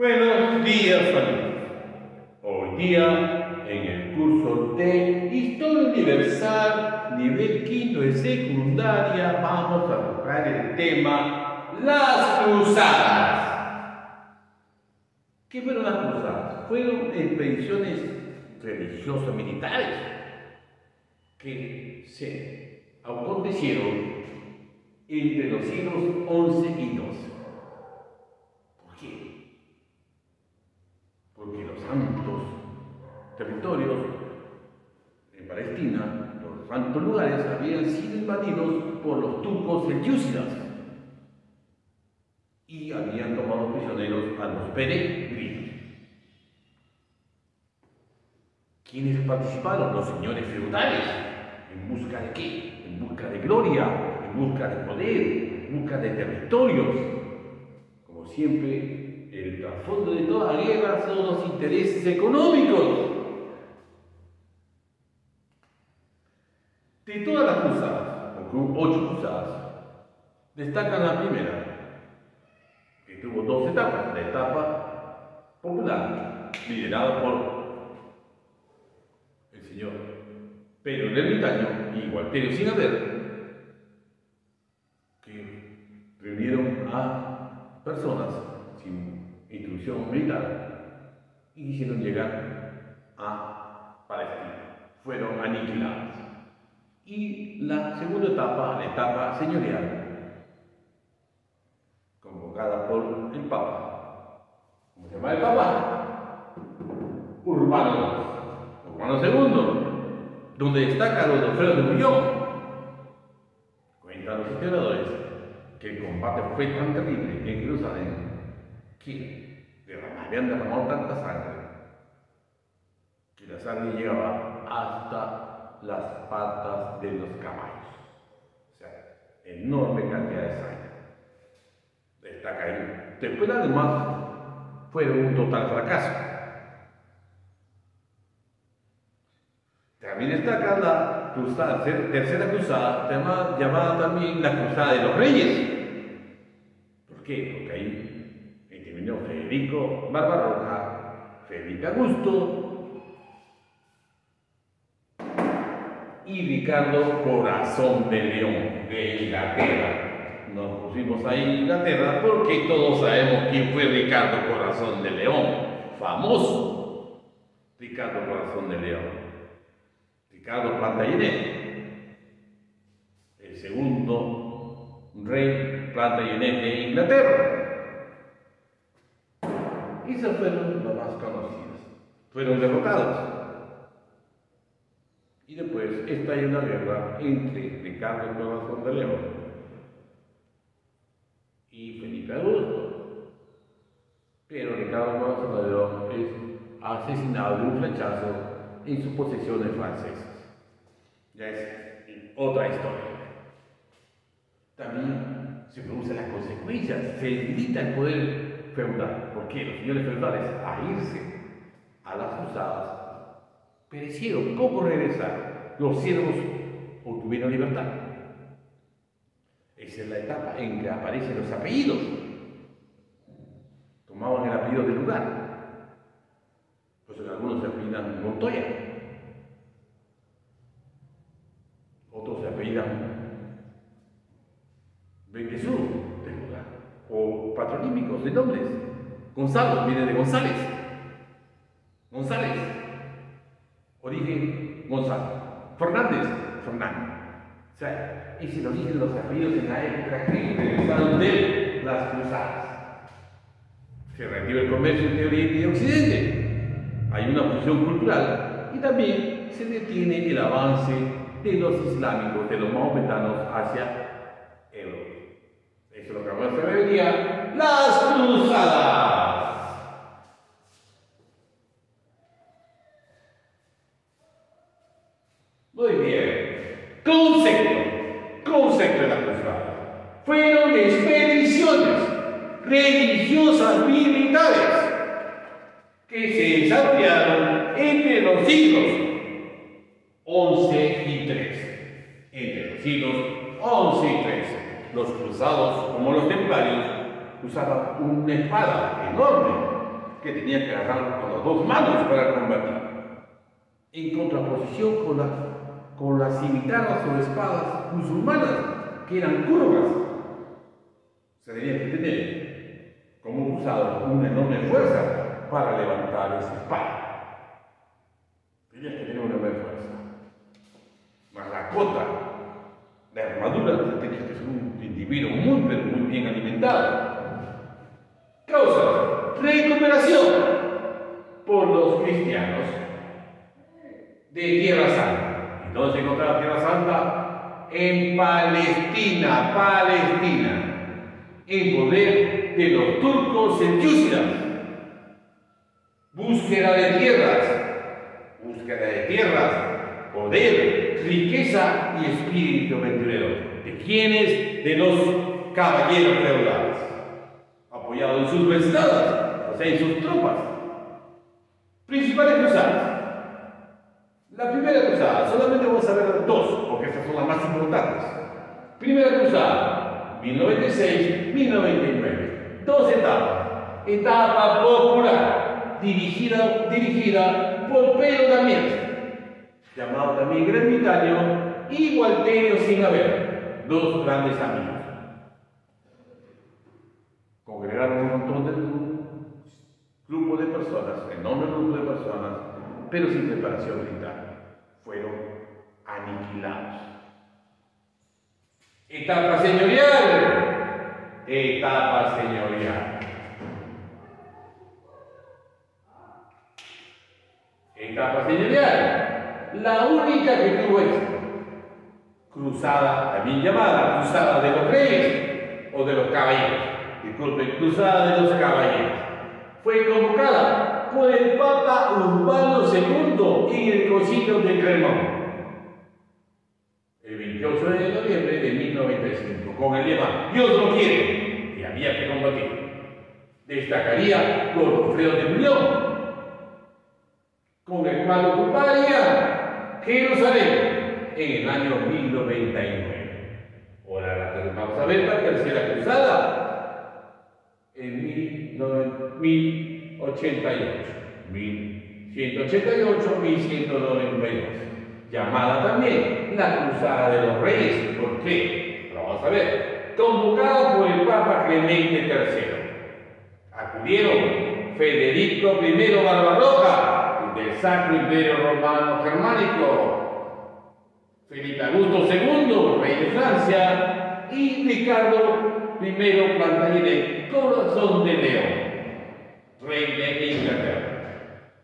Buenos días, familia. Hoy día, en el curso de Historia Universal, nivel quinto de secundaria, vamos a tocar el tema las cruzadas. ¿Qué fueron las cruzadas? Fueron expediciones religiosas militares que se acontecieron entre los siglos XI y 12. Territorios en Palestina, los santos lugares, habían sido invadidos por los turcos selyúcidas y habían tomado prisioneros a los peregrinos. ¿Quiénes participaron? Los señores feudales. ¿En busca de qué? En busca de gloria, en busca de poder, en busca de territorios. Como siempre, el trasfondo de toda guerra son los intereses económicos. De todas las cruzadas, ocho cruzadas, destacan la primera, que tuvo dos etapas. La etapa popular, liderada por el señor Pedro el Ermitaño y Gualterio Sinader, que reunieron a personas sin instrucción militar y hicieron llegar a Palestina. Fueron aniquilados. Y la segunda etapa, la etapa señorial, convocada por el Papa. ¿Cómo se llama el Papa? Urbano, Urbano II, donde destaca don Alfredo de Muñoz. Cuentan los historiadores que el combate fue tan terrible en Jerusalén que habían derramado tanta sangre que la sangre llegaba hasta las patas de los caballos. O sea, enorme cantidad de sangre. Destaca ahí. Después, además, fue un total fracaso. También destaca la cruzada, tercera cruzada, llamada también la cruzada de los reyes. ¿Por qué? Porque ahí Federico Barbarroja, Federico Augusto y Ricardo Corazón de León de Inglaterra. Nos pusimos ahí Inglaterra porque todos sabemos quién fue Ricardo Corazón de León, famoso Ricardo Corazón de León. Ricardo Plantagenet, el segundo rey Plantagenet de Inglaterra. Esas fueron las más conocidas. Fueron derrotados. Y después estalla una guerra entre Ricardo Corazón de León y Felipe Augusto. Pero Ricardo Corazón de León es asesinado de un flechazo en sus posesiones francesas. Ya es otra historia. También se producen las consecuencias, se debilita el poder feudal. porque Los señores feudales, a irse a las cruzadas, perecieron. ¿Cómo regresar? Los siervos obtuvieron libertad. Esa es la etapa en que aparecen los apellidos. Tomaban el apellido del lugar. Pues algunos se apellidan Montoya. Otros se apellidan Benguesú o patronímicos de nombres. Gonzalo viene de González. González. Origen Gonzalo. Fernández, Fernando. O sea, es el origen de los apellidos en la época que regresaron de las cruzadas. Se reactiva el comercio entre Oriente y Occidente. Hay una fusión cultural y también se detiene el avance de los islámicos, de los maometanos hacia eso es lo que vamos a hacer hoy día. Las cruzadas. Concepto. Concepto de la cruzada. Fueron expediciones religiosas militares que se desarrollaron entre los siglos 11 y 13. Entre los siglos 11 y 13 los cruzados, como los templarios, usaban una espada enorme que tenía que agarrarlo con las dos manos para combatir. En contraposición con, con las cimitarras o espadas musulmanas, que eran curvas. Se tenía que tener como usado una enorme fuerza para levantar esa espada. Tenía que tener una enorme fuerza. Más la cota, la armadura, tenía que ser un individuo muy, muy bien alimentado. Causa, recuperación por los cristianos de Tierra Santa. ¿Y dónde se encontraba Tierra Santa? En Palestina, Palestina, en poder de los turcos selyúcidas. Búsqueda de tierras, búsqueda de tierras, poder, riqueza y espíritu aventurero. ¿De quiénes? De los caballeros feudales, apoyados en sus vestadas, o sea, en sus tropas. Principales cruzadas. La primera cruzada, solamente vamos a ver dos, porque estas son las más importantes. Primera cruzada, 1096-1099. Dos etapas. Etapa popular, dirigida, dirigida por Pedro Damián, llamado también Ermitaño, y Walterio sin haber, dos grandes amigos. Congregaron un montón de grupo de personas, enorme grupo de personas, pero sin preparación militar. Fueron aniquilados. Etapa señorial. Etapa señorial. Etapa señorial. La única que tuvo es cruzada, también llamada cruzada de los reyes o de los caballeros. Disculpen, cruzada de los caballeros. Fue convocada por el Papa Urbano II en el Concilio de Cremón el 28 de noviembre de 1095, con el lema Dios lo quiere y había que combatir. Destacaría Godofredo de León, con el cual ocuparía Jerusalén en el año 1099. Ahora vamos a ver la tercera cruzada en 1088, 1188, 1192 llamada también la Cruzada de los Reyes. ¿Por qué? Lo vamos a ver. Convocado por el Papa Clemente III. Acudieron Federico I Barbarroja, del Sacro Imperio Romano Germánico, Felipe Augusto II, rey de Francia, y Ricardo I Plantagenet, corazón de León, rey de Inglaterra.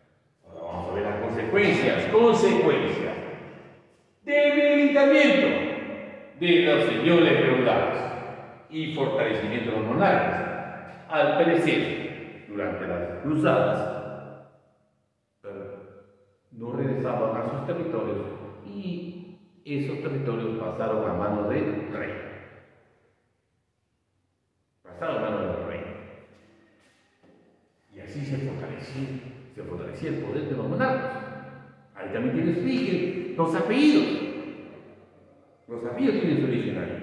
Ahora vamos a ver las consecuencias, consecuencias debilitamiento de los señores feudales y fortalecimiento de los monarcas. Al perecer durante las cruzadas, no regresaban a sus territorios y esos territorios pasaron a manos del rey. Pasaron a manos del rey. Y así se fortalecía, se fortalecía el poder de los monarcas. Ahí también tienes origen los apellidos. Los apellidos tienen su origen ahí.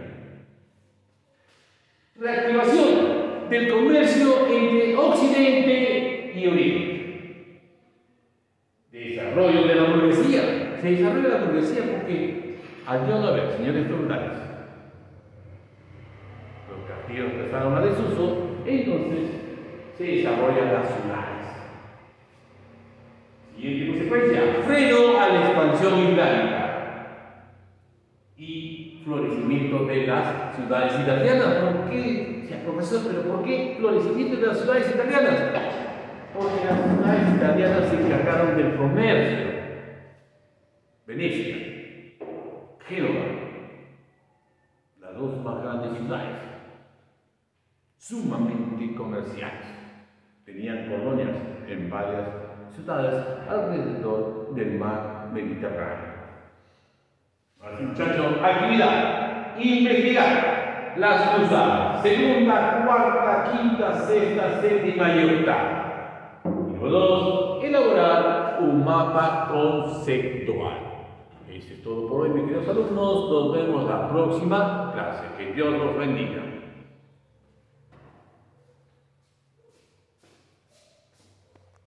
Reactivación del comercio entre Occidente y Oriente. Desarrollo de la burguesía. Se desarrolla la burguesía porque al no haber señores feudales, los castillos empezaron a desuso, entonces se desarrollan las ciudades. Siguiente consecuencia, freno a la expansión islámica y florecimiento de las ciudades italianas. ¿Por qué, profesor, pero por qué florecimiento de las ciudades italianas? Porque las ciudades italianas se encargaron del comercio. Venecia, Génova, las dos más grandes ciudades, sumamente comerciales. Tenían colonias en varias ciudades alrededor del mar Mediterráneo. Así muchachos, actividad, investigar las cruzadas, segunda, cuarta, quinta, sexta, séptima y octava. Número dos, elaborar un mapa conceptual. Eso es todo por hoy, mis queridos alumnos. Nos vemos la próxima clase. Que Dios los bendiga.